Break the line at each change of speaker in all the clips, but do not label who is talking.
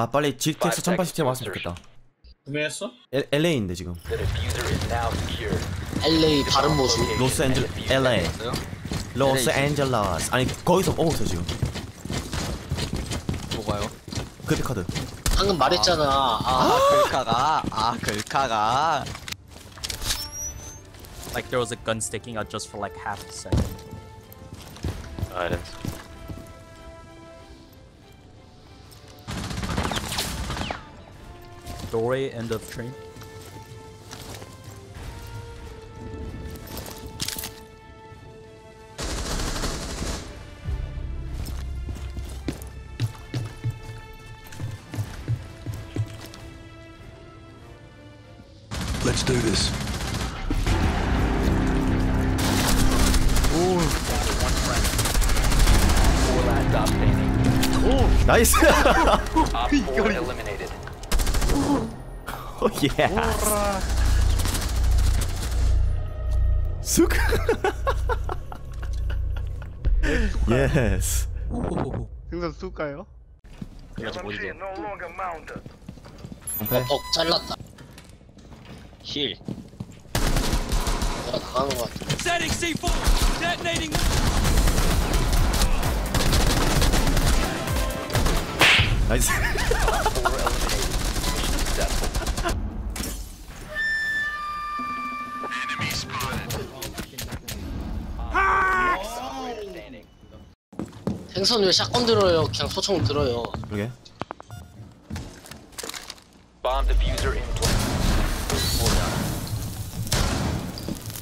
아 빨리 GTX 1080ti 왔으면 좋겠다
구매했어?
L, LA인데 지금.
LA 다른 모습.
로스앤젤 LA 로스앤젤레스 아니 거기서 먹었어 지금
뭐가요?
그래픽카드
방금 말했잖아. 아,
아 글카가 아 글카가
Like there was a gun sticking out just for like half a second.
Items.
Doorway, end of train.
Let's do this.
Four last stop standing.
나이스
Op 4 eliminated.
오예 쑥 예스
생선 쏠까요?
그래가지고 못 이겨
방패
어, 잘랐다.
힐
내가 나가는 것 같아.
Setting C4! Detonating!
나이스
생선 왜 샷건 들어요? 그냥 소총 들어요.
그러게
Bomb diffuser in place.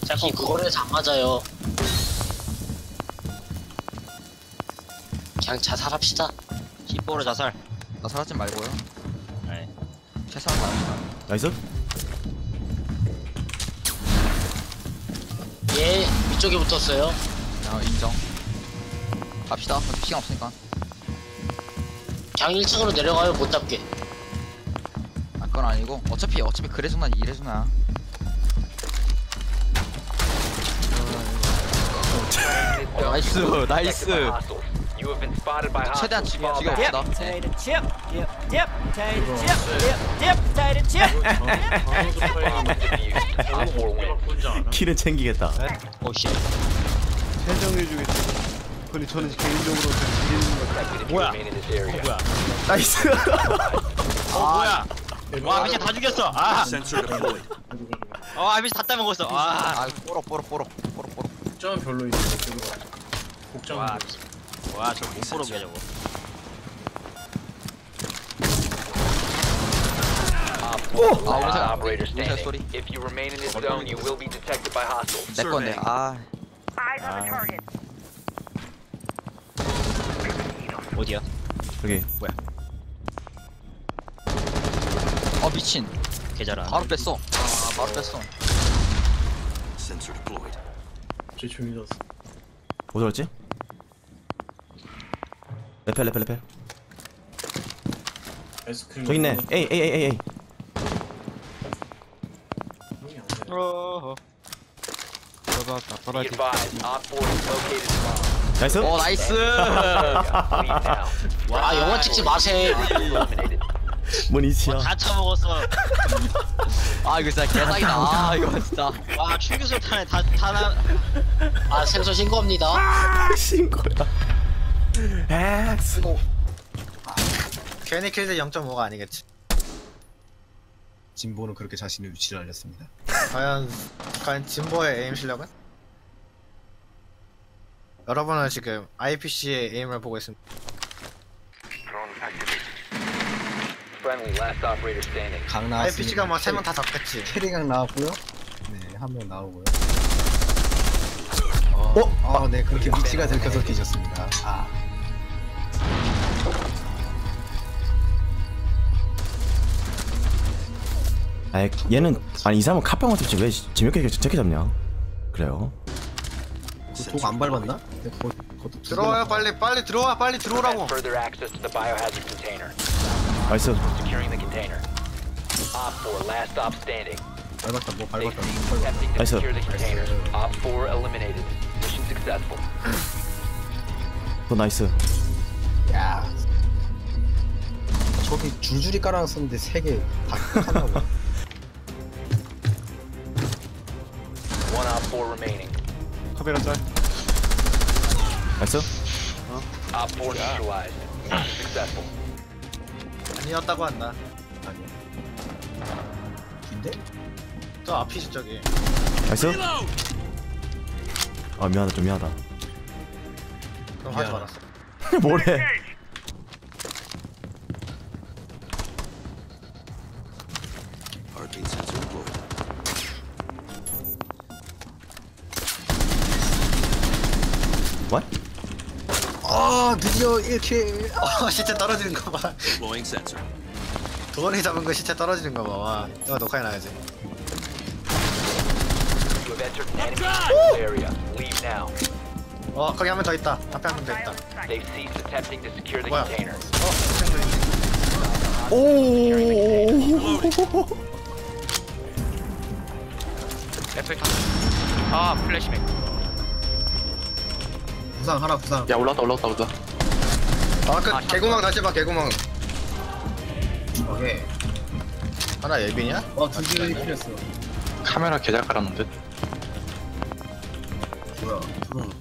샷건 그거를 잘 맞아요. 그냥 자살합시다.
힙보로 자살 자살하지 말고요 네 최선을 다합니다
나이스
얘 위쪽에 붙었어요.
야 인정 갑시다 어차피 시간 없으니까
그냥 1층으로 내려가요. 못 잡게.
아 그건 아니고 어차피 어차피 그래서나 이래서나 어, 나이스
Detected by
나이스
hostiles. You have been spotted by hostiles.
최대한 죽여
Fall back.
죽여봅시다
Potato chip! Yep, yep, potato chip! Yep, yep, potato chip!
Bomb is defused. Op 4 wins.
킬은 챙기겠다
오씨
세정해 주겠 지. 근데 저는 개인적으로 좀 드리는 것
Expected if you remain in this area.
나이스
와 미친 다 죽였어 아
deployed.
어, 미친 다 따먹었어 아, 아 뽀록 뽀록 뽀록 뽀록 뽀록
복장은 별로인데 저기가 복장은
와,
별로.
와, 저거 못 뽀록이야 저거
Op 4
아,
last
오른쪽
operator
오른쪽
standing.
소리
If you remain in this zone, you will be detected by hostiles.
내 건데 아 어디야?
여기
어 미친 계좌라 바로 뺐어 아 바로 뺐어
Sensor deployed.
제 조용해졌어.
어디 갔지? 레펠 레펠 레펠
아이스크림.
저기 있네 에이 에이 에이 에이 에이
어허.
Be
떨어지.
advised, OPFOR has located the bomb.
nice
어
nice.
아 영화 찍지 마세요.
뭔 이치야
다 처먹었어 아 이거 진짜 개사기다 아 이거 진짜 와 충격술탄에 다다나
아 생선 신고합니다.
신고야 에스
괜히 킬드 0.5가 아니겠지. 진보는 그렇게 자신의 위치를 알렸습니다. 과연 과연 진보의 에임 실력은? 여러분은 지금 IPC의 에임을 보고 있습니다. 강 나왔습니다. IPC가 뭐 세 명 다 잡겠지.
캐리강 나왔고요. 네, 한 명 나오고요.
어?
어, 네, 그렇게 위치가 들켜서 뒤졌습니다. 아,
아 얘는 아니 이 사람은 카페 같은 왜 재밌게 저렇게 잡냐 그래요
독안 밟았나? 네, 거, 그것도 두
들어와요
개나
빨리 빨리 들어와 빨리 들어오라고.
Prevent further access to the biohazard container.
나이스
Securing the container. Op 4, last stop standing.
밟았다, 뭐
They
밟았다,
ceased
뭐 밟았다.
attempting to
Nice.
secure the container. Op 4 eliminated. Mission successful.
또 나이스
야, 저기 줄줄이 깔아놨었는데 세 개 다 끝났나 봐.
One op 4 remaining.
카메라 짤.
OPFOR neutralized. Successful.
아니었다고 한다.
아니야. 긴데?
저 앞이지 저기.
nice 아 미안하다 좀 미안하다
그럼 하지 말았어.
뭐래 what?
아 드디어 1킬.
어 시체 떨어지는 거 봐.
Deploying sensor.
도건이 잡은 거 시체 떨어지는 거 봐. 와 이거 녹화해 놔야지.
Leave now.
어 거기 한 명 더 있다. 앞에 한 명 더 있다. 뭐야? 어 생존 있네.
오아 플래시백
부상 하나 부상.
야 올라왔다 올라왔다 올라왔다
아그 개구멍 다시 봐 개구멍.
오케이.
하나 예빈이야?
어 드디어 1킬했어.
카메라 계좌 깔았는데
뭐야? 들어온.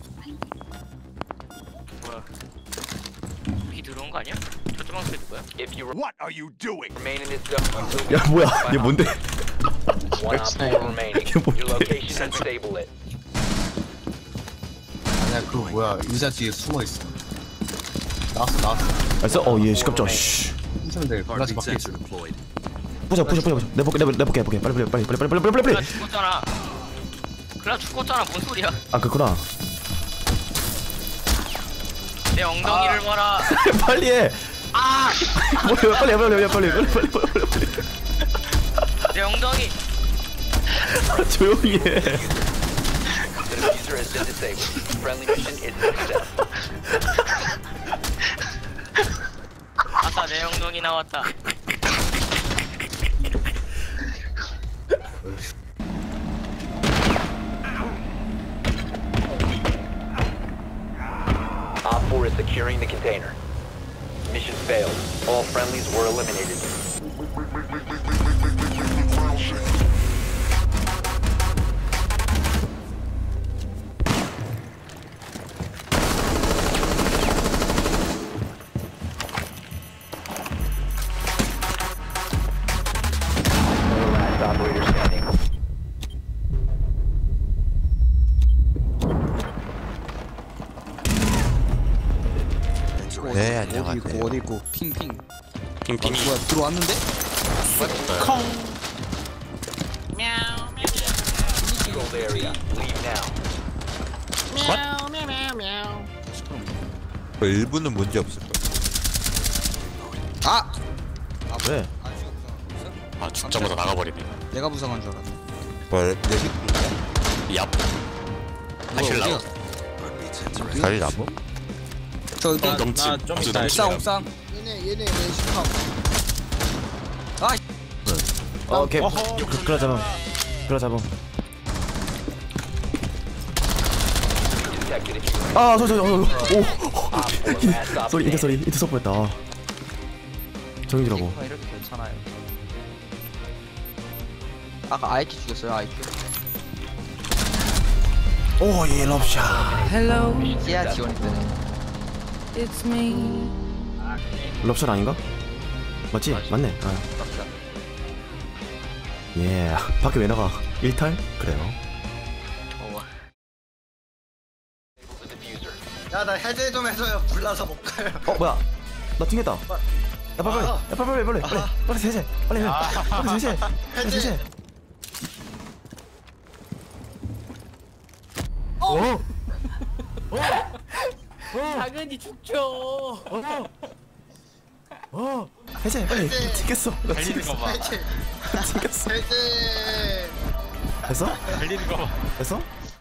비 들어온 거 아니야? 뭐야?
If you What are you doing? Remain in this zone.
야 뭐야 얘 뭔데
One op 4 remaining.
이게 뭔데?
Your location and disable it.
아니야 그 뭐야 의자 뒤에 숨어 있어. 나왔어 나왔어.
알았어? 어얘 시끄럽죠? 씨 힘쓰면 돼 부셔 부셔 부셔 내볼게 내볼게 내볼게 내볼게. 빨리 빨리 빨리 빨리 빨리 빨리 빨리
클라 빨리. 죽었잖아. 클라 죽었잖아. 뭔 소리야?
아 그구나.
내 엉덩이를 봐라.
빨리 해.
아!
빨리 해, 빨리 해, 빨리 빨리 빨리 빨리 빨리 빨리
내 엉덩이.
아, 조용히 해.
아싸 내 엉덩이 나왔다
Op 4 is securing the container. Mission failed. All friendlies were eliminated.
있고 핑핑. 핑핑이 뭐야 들어왔는데?
Controlled area. Leave now.
일부는 문제 없을 거야.
아!
왜?
아 죽자마자 나가버리네.
내가 부상한 줄 알았네.
뭘? 얍. 하실라고?
Heartbeat sensor
잘 나무?
저 일단
아, 나- 넘침. 나좀 아주
옥상 옥상. 얘네 얘네 내 식탐 아 씨.
어, 오케이. 어, 그, 그, 그라 잡음. 그라 잡음. 아 소리 소리 소리 오. 소리
이때
소리 이때 섭보했다. 정이라고.
이렇게 괜찮아요. 아까 아이키 죽였어요 아이키.
oh yeah love shot.
hello 이야 지원이 되네
love shot 아닌가? 맞지? 맞네. 아. 예. 밖에 왜 나가? 일탈? 그래요.
어.
야나 해제 좀 해줘요. 불나서 못 가요.
어 뭐야? 나 튕겼다. 야 빨리 빨리. 야 빨리 빨리 빨리. 빨리 빨리 해제. 빨리 해. 빨리 해제. 빨리 세제. 어?
당연히 죽죠.
어 해제 빨리 튕겼어 나 튕겼어
해제
튕겼어
해제.
됐어? 달리는 거 됐어?